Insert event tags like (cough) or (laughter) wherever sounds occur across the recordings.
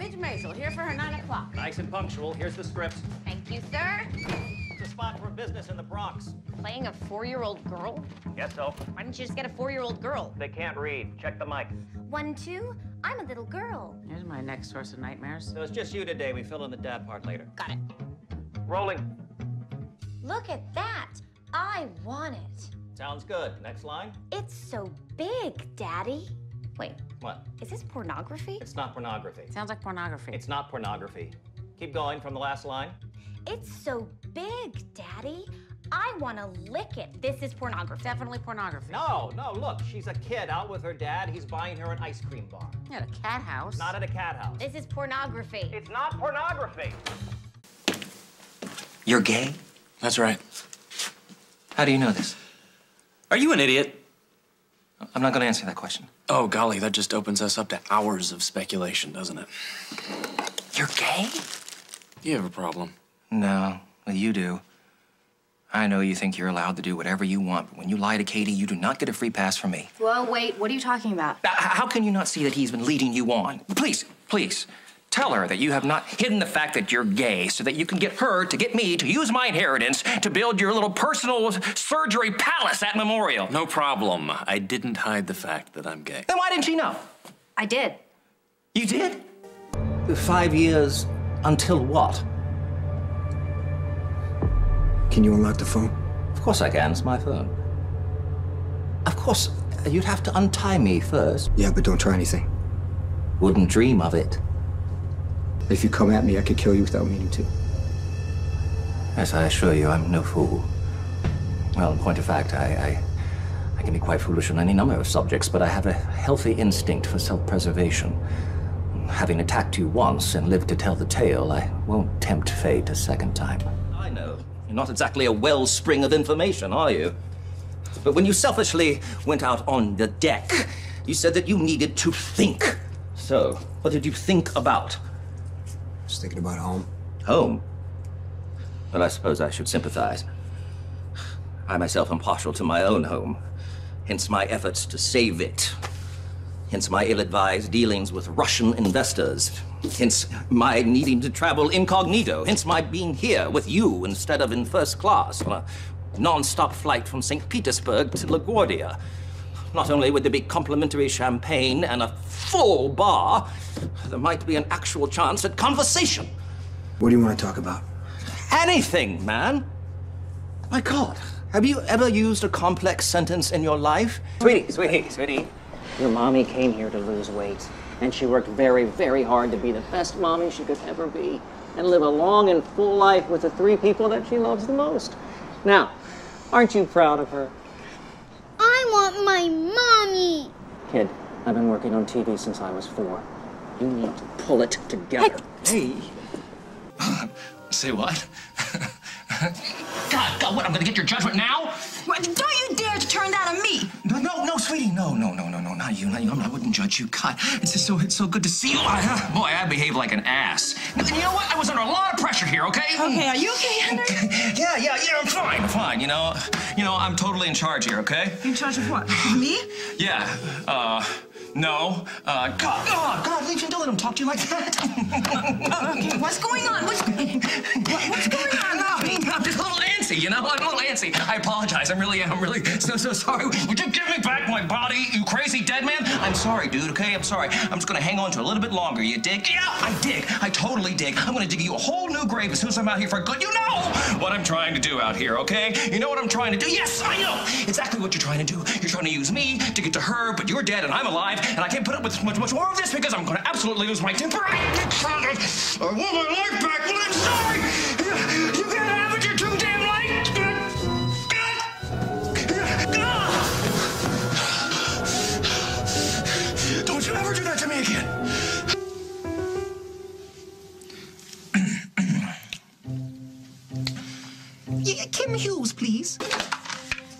Midge Maisel, here for her 9 o'clock. Nice and punctual. Here's the script. Thank you, sir. It's a spot for a business in the Bronx. Playing a four-year-old girl? Guess so. Why didn't you just get a four-year-old girl? They can't read. Check the mic. One, two, I'm a little girl. Here's my next source of nightmares. So it's just you today. We fill in the dad part later. Got it. Rolling. Look at that. I want it. Sounds good. Next line. It's so big, Daddy. Wait, What? is this pornography? It's not pornography. It Sounds like pornography. It's not pornography. Keep going from the last line. It's so big, Daddy. I want to lick it. This is pornography. definitely pornography. No, no, look. She's a kid out with her dad. He's buying her an ice cream bar. Yeah, a cat house. Not at a cat house. This is pornography. It's not pornography. You're gay? That's right. How do you know this? Are you an idiot? I'm not going to answer that question. Oh, golly, that just opens us up to hours of speculation, doesn't it? You're gay? You have a problem. No, well, you do. I know you think you're allowed to do whatever you want, but when you lie to Katie, you do not get a free pass from me. Whoa, wait, what are you talking about? How can you not see that he's been leading you on? Please, please, tell her that you have not hidden the fact that you're gay so that you can get her to get me to use my inheritance to build your little personal surgery palace at Memorial. No problem. I didn't hide the fact that I'm gay. Then why didn't she know? I did. You did? Five years until what? Can you unlock the phone? Of course I can. It's my phone. Of course, you'd have to untie me first. Yeah, but don't try anything. Wouldn't dream of it. If you come at me, I could kill you without meaning to. As I assure you, I'm no fool. Well, in point of fact, I, I, I can be quite foolish on any number of subjects, but I have a healthy instinct for self-preservation. Having attacked you once and lived to tell the tale, I won't tempt fate a second time. I know. You're not exactly a wellspring of information, are you? But when you selfishly went out on the deck, you said that you needed to think. So, what did you think about? Thinking about home. Home? Well, I suppose I should sympathize. I myself am partial to my own home, hence my efforts to save it. Hence my ill advised dealings with Russian investors. Hence my needing to travel incognito. Hence my being here with you instead of in first class on a non stop flight from St. Petersburg to LaGuardia. Not only would there be complimentary champagne and a full bar, there might be an actual chance at conversation. What do you want to talk about? Anything, man. My God, have you ever used a complex sentence in your life? Sweetie, sweetie, sweetie. Your mommy came here to lose weight, and she worked very, very hard to be the best mommy she could ever be, and live a long and full life with the three people that she loves the most. Now, aren't you proud of her? I want my mommy. Kid, I've been working on TV since I was four. You need to pull it together. Hey. (laughs) Say what? (laughs) God, God, what? I'm gonna get your judgment now? What, don't you dare to turn that on me! No, no, no, sweetie, no, no, no, no, no, not you, not you. I wouldn't judge you. God, it's just so, it's so good to see you. I, uh, boy, I behave like an ass. And you know what? I was under a lot of pressure here. Okay. Okay, are you okay, Henry? (laughs) Yeah, yeah, yeah. I'm fine. I'm fine. You know, you know, I'm totally in charge here. Okay. In charge of what? (laughs) me? Yeah. Uh. No. Uh. God. God. God. Leave him. Don't let him talk to you like that. (laughs) Okay, what's going on? What's, what, what's going on? You know? I'm a little antsy. I apologize. I'm really, I'm really so, so sorry. Would you give me back my body, you crazy dead man? I'm sorry, dude, okay? I'm sorry. I'm just gonna hang on to a little bit longer. You dig? Yeah, I dig. I totally dig. I'm gonna dig you a whole new grave as soon as I'm out here for good. You know what I'm trying to do out here, okay? You know what I'm trying to do? Yes, I know exactly what you're trying to do. You're trying to use me to get to her, but you're dead and I'm alive, and I can't put up with much, much more of this because I'm gonna absolutely lose my temper. I, I want my life back, but I'm sorry. You can't have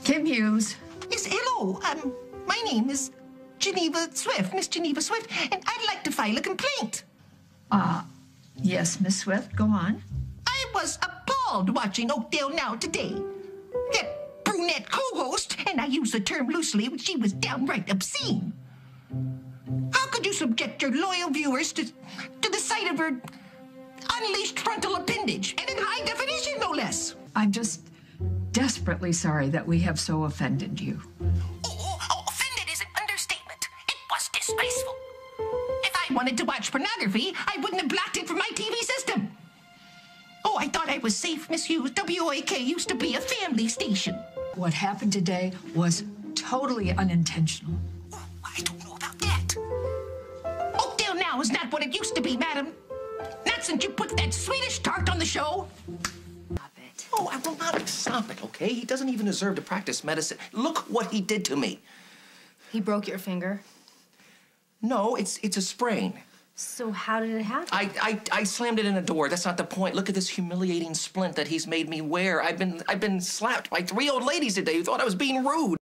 Kim Hughes. Yes, hello. Um, my name is Geneva Swift, Miss Geneva Swift, and I'd like to file a complaint. Uh, yes, Miss Swift, go on. I was appalled watching Oakdale Now today. That brunette co-host, and I use the term loosely, she was downright obscene. How could you subject your loyal viewers to, to the sight of her unleashed frontal appendage, and in high definition, no less. I'm just desperately sorry that we have so offended you. Oh, oh, offended is an understatement. It was disgraceful. If I wanted to watch pornography, I wouldn't have blocked it from my TV system. Oh, I thought I was safe, Miss Hughes. WOAK used to be a family station. What happened today was totally unintentional. Oh, I don't know about that. Oakdale now is not what it used to be, madam. Not since you put that Swedish stop it, okay? He doesn't even deserve to practice medicine. Look what he did to me. He broke your finger. No, it's it's a sprain. So how did it happen? I, I I slammed it in a door. That's not the point. Look at this humiliating splint that he's made me wear. I've been I've been slapped by three old ladies today who thought I was being rude.